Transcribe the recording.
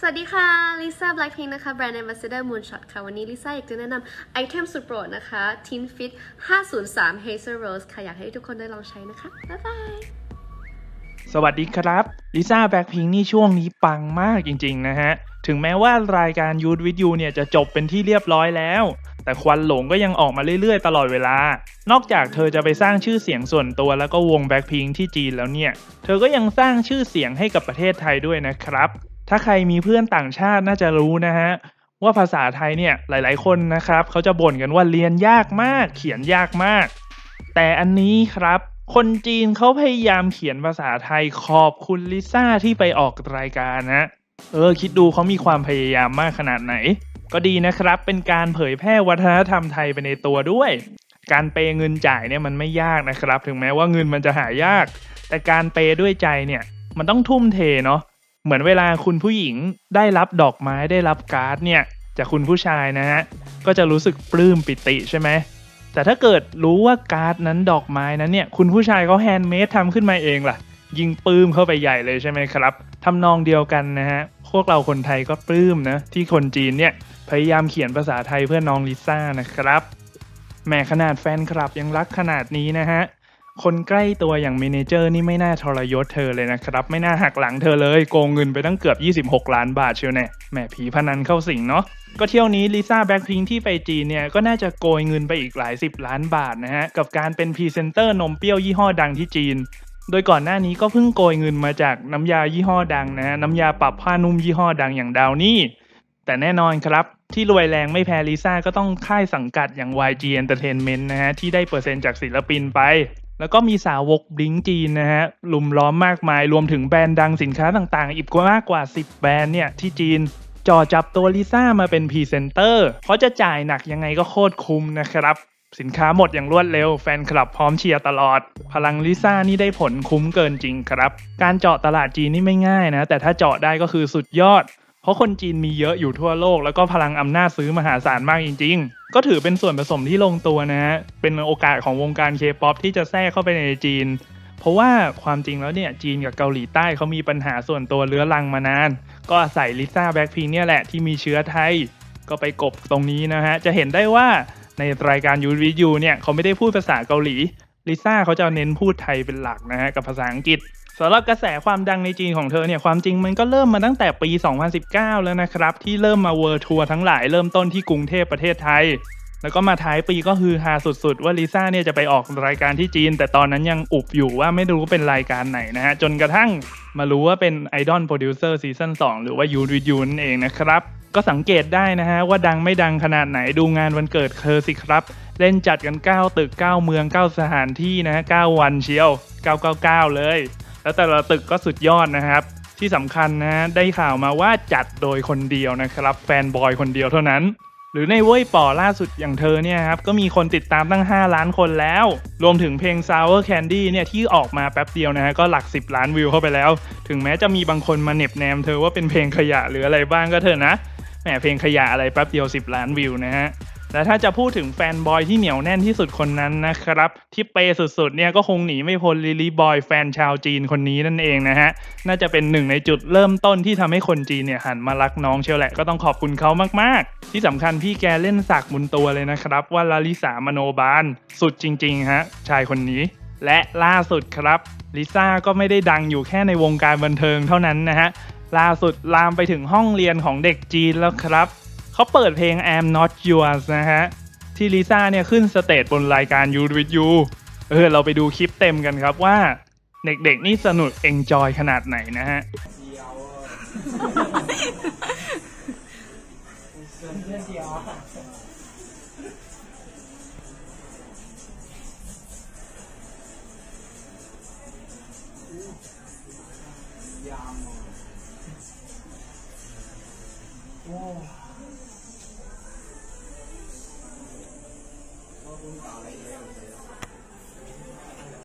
สวัสดีค่ะลิซ่า Blackpink นะคะแบรนด์ Ambassador Moonshot ค่ะ วันนี้ลิซ่าอยากจะแนะนำไอเทมสุดโปรดนะคะ Tint Fit 503 Hazel Rose ค่ะ อยากให้ทุกคนได้ลองใช้นะคะ บ๊ายบาย สวัสดีครับลิซ่าแบ็คพิงนี่ช่วงนี้ปังมากจริงๆนะฮะ ถึงแม้ว่ารายการยู t วิดยูเนี่ยจะจบเป็นที่เรียบร้อยแล้ว แต่ควันหลงก็ยังออกมาเรื่อยๆ ตลอดเวลา นอกจากเธอจะไปสร้างชื่อเสียงส่วนตัวแล้วก็วงแบ็คพิงที่จีนแล้วเนี่ย เธอก็ยังสร้างชื่อเสียงให้กับประเทศไทยด้วยนะครับ ถ้าใครมีเพื่อนต่างชาติน่าจะรู้นะฮะว่าภาษาไทยเนี่ยหลายๆคนนะครับเขาจะบ่นกันว่าเรียนยากมาก เขียนยากมาก แต่อันนี้ครับ คนจีนเขาพยายามเขียนภาษาไทยขอบคุณลิซ่าที่ไปออกรายการนะเออ คิดดูเขามีความพยายามมากขนาดไหน ก็ดีนะครับ เป็นการเผยแพร่วัฒนธรรมไทยไปในตัวด้วย การเปย์เงินจ่ายเนี่ยมันไม่ยากนะครับ ถึงแม้ว่าเงินมันจะหายาก แต่การเปย์ด้วยใจเนี่ย มันต้องทุ่มเทเนาะเหมือนเวลาคุณผู้หญิงได้รับดอกไม้ได้รับการ์ดเนี่ย จากคุณผู้ชายนะฮะก็จะรู้สึกปลื้มปิติใช่ไหม แต่ถ้าเกิดรู้ว่าการ์ดนั้นดอกไม้นั้นเนี่ยคุณผู้ชายเขา handmade ทำขึ้นมาเองล่ะ ยิงปลื้มเข้าไปใหญ่เลยใช่ไหมครับทำนองเดียวกันนะฮะพวกเราคนไทยก็ปลื้มนะที่คนจีนเนี่ยพยายามเขียนภาษาไทยเพื่อน้องลิซ่านะครับแหมขนาดแฟนคลับยังรักขนาดนี้นะฮะ คนใกล้ตัวอย่าง manager นี่ไม่น่าทรยศเธอเลยนะครับ ไม่น่าหักหลังเธอเลย โกงเงินไปตั้งเกือบ 26 ล้านบาทเชียวแน่แหมผีพนันเข้าสิงเนาะก็เที่ยวนี้ลิซ่าแบ็คพิงที่ไปจีนเนี่ยก็น่าจะโกยเงินไปอีกหลายสิบล้านบาทนะฮะ กับการเป็นพรีเซนเตอร์นมเปรี้ยวยี่ห้อดังที่จีน โดยก่อนหน้านี้ก็เพิ่งโกยเงินมาจากน้ำยายี่ห้อดังนะฮะน้ำยาปรับผ้านุ่มยี่ห้อดังอย่างดาวนี่แต่แน่นอนครับที่รวยแรงไม่แพ้ลิซ่าก็ต้องค่ายสังกัดอย่าง YG Entertainment นะฮะที่ได้เปอร์เซ็นต์จากศิลปินไป แล้วก็มีสาวก Blink จีนนะฮะลุมล้อมมากมาย รวมถึงแบรนด์ดังสินค้าต่างๆ อีกมากกว่า 10 แบรนด์เนี่ยที่จีนจ่อจับตัวลิซ่ามาเป็นพรีเซนเตอร์เพราะจะจ่ายหนักยังไงก็โคตรคุ้มนะครับ สินค้าหมดอย่างรวดเร็ว แฟนคลับพร้อมเชียร์ตลอด พลังลิซ่านี่ได้ผลคุ้มเกินจริงครับ การเจาะตลาดจีนนี่ไม่ง่ายนะ แต่ถ้าเจาะได้ก็คือสุดยอด เพราะคนจีนมีเยอะอยู่ทั่วโลก แล้วก็พลังอำนาจซื้อมหาศาลมากจริง ๆ ก็ถือเป็นส่วนผสมที่ลงตัวนะฮะ เป็นโอกาสของวงการเคป๊อปที่จะแทรกเข้าไปในจีน เพราะว่าความจริงแล้วเนี่ยจีนกับเกาหลีใต้เขามีปัญหาส่วนตัวเรื้อรังมานาน ก็อาศัยลิซ่าแบ็คพิงเนี่ยแหละที่มีเชื้อไทย ก็ไปกลบตรงนี้นะฮะ จะเห็นได้ว่าในรายการยูวิยูเนี่ยเขาไม่ได้พูดภาษาเกาหลีลิซ่าเขาจะเน้นพูดไทยเป็นหลักนะฮะกับภาษาอังกฤษ สำหรับกระแสความดังในจีนของเธอเนี่ยความจริงมันก็เริ่มมาตั้งแต่ปี 2019 แล้วนะครับ ที่เริ่มมา world tour ทั้งหลายเริ่มต้นที่กรุงเทพประเทศไทย แล้วก็มาท้ายปีก็คือฮาสุดๆ ว่าลิซ่าเนี่ยจะไปออกรายการที่จีน แต่ตอนนั้นยังอุบอยู่ว่าไม่รู้เป็นรายการไหนนะฮะจนกระทั่งมารู้ว่าเป็น Idol Producer season 2หรือว่ายูวิยูนั่นเองนะครับก็สังเกตได้นะฮะว่าดังไม่ดังขนาดไหนดูงานวันเกิดเธอสิครับ เล่นจัดกัน 9 ตึก 9 เมือง 9 สถานที่นะฮะ9วันเชียว 999 เลย แล้วแต่ละตึกก็สุดยอดนะครับ ที่สำคัญนะได้ข่าวมาว่าจัดโดยคนเดียวนะครับ แฟนบอยคนเดียวเท่านั้น หรือในเว้ยป่อล่าสุดอย่างเธอเนี่ยครับก็มีคนติดตามตั้ง 5 ล้านคนแล้ว รวมถึงเพลง Sour Candy เนี่ยที่ออกมาแป๊บเดียวนะฮะก็หลัก 10 ล้านวิวเข้าไปแล้ว ถึงแม้จะมีบางคนมาเน็บแนมเธอว่าเป็นเพลงขยะหรืออะไรบ้างก็เถอะนะแหมเพลงขยะอะไรแป๊บเดียว 10 ล้านวิวนะฮะ และถ้าจะพูดถึงแฟนบอยที่เหนียวแน่นที่สุดคนนั้นนะครับ ที่เปย์สุดๆเนี่ยก็คงหนีไม่พ้นลิลี่บอยแฟนชาวจีนคนนี้นั่นเองนะฮะ น่าจะเป็นหนึ่งในจุดเริ่มต้นที่ทำให้คนจีนเนี่ยหันมารักน้องเชียวแหละก็ต้องขอบคุณเขามากๆ ที่สำคัญพี่แกเล่นสักบนตัวเลยนะครับ ว่าลาลิสามโนบาลสุดจริงๆฮะชายคนนี้ และล่าสุดครับลิซ่าก็ไม่ได้ดังอยู่แค่ในวงการบันเทิงเท่านั้นนะฮะล่าสุดลามไปถึงห้องเรียนของเด็กจีนแล้วครับ เขาเปิดเพลง I'm Not Yours นะฮะ ที่ลิซ่าเนี่ยขึ้น stage บนรายการ Youth With You เออ เราไปดูคลิปเต็มกันครับว่า เด็กๆนี่สนุก enjoy ขนาดไหนนะฮะ我我们打了也没有